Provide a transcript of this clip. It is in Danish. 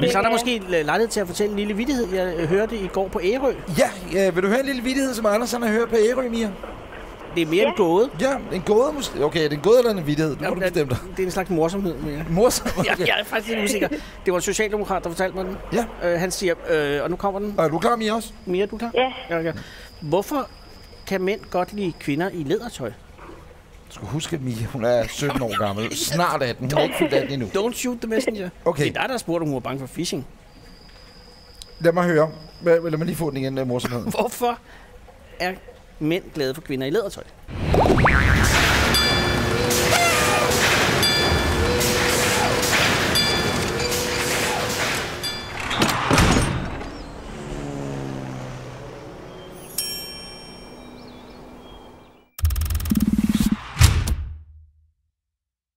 Men så er der måske lejlighed til at fortælle en lille vittighed. Jeg øh, hørte i går på Ærø. Ja, ja, vil du høre en lille vittighed, som Andersen har hørt på Ærø, Mia? Det er mere ja. en gåde. Ja, en gåde måske. Okay, er det en gåde eller en vittighed? Nu må du Ja, bestemme dig. Det er en slags morsomhed. Mere. Morsom. Ja, jeg er faktisk lidt usikker. Det var en socialdemokrat, der fortalte mig den. Ja. Øh, han siger, øh, og nu kommer den. Og er du klar, Mia, også? Mia, er du klar? Ja. ja, ja. Hvorfor kan mænd godt lide kvinder i lædertøj? Skal huske, at Mia, hun er 17 år gammel. Snart 18. Hun er ikke fyldt 18 endnu. Don't shoot the messenger. Okay. Det er dig, der har spurgt, om hun var bange for phishing. Lad mig høre. Lad mig lige få den igen, øh, morsomheden. Hvorfor er mænd glade for kvinder i lædertøj?